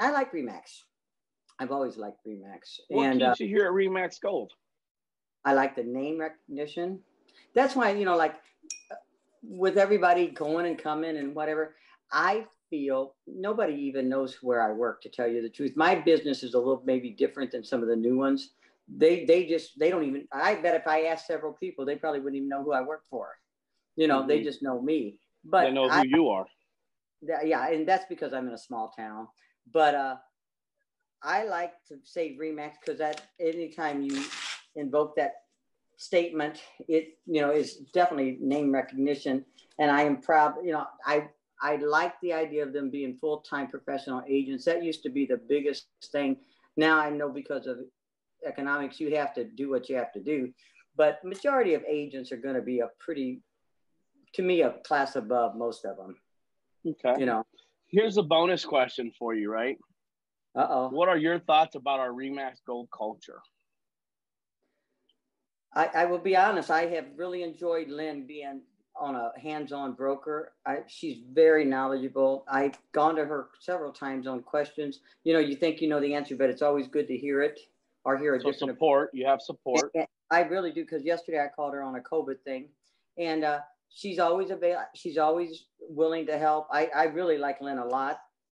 I like RE/MAX. I've always liked RE/MAX. What and keeps uh, you here at RE/MAX Gold? I like the name recognition. That's why, you know, like with everybody going and coming and whatever, I feel nobody even knows where I work to tell you the truth. My business is a little maybe different than some of the new ones. They they just they don't even I bet if I asked several people, they probably wouldn't even know who I work for. You know, mm-hmm. they just know me. But they know who I, you are. Yeah, and that's because I'm in a small town. But uh I like to say RE/MAX because that anytime you invoke that statement, it you know is definitely name recognition, and I am proud. You know, I I like the idea of them being full time professional agents. That used to be the biggest thing. Now I know because of economics, you have to do what you have to do. But majority of agents are going to be a pretty, to me, a class above most of them. Okay. You know. Here's a bonus question for you, right? Uh oh. What are your thoughts about our RE/MAX Gold culture? I, I will be honest. I have really enjoyed Lynn being on a hands-on broker. I, she's very knowledgeable. I've gone to her several times on questions. You know, you think you know the answer, but it's always good to hear it or hear a so different support. You have support. And, and I really do because yesterday I called her on a COVID thing, and uh, she's always available. She's always willing to help. I, I really like Lynn a lot.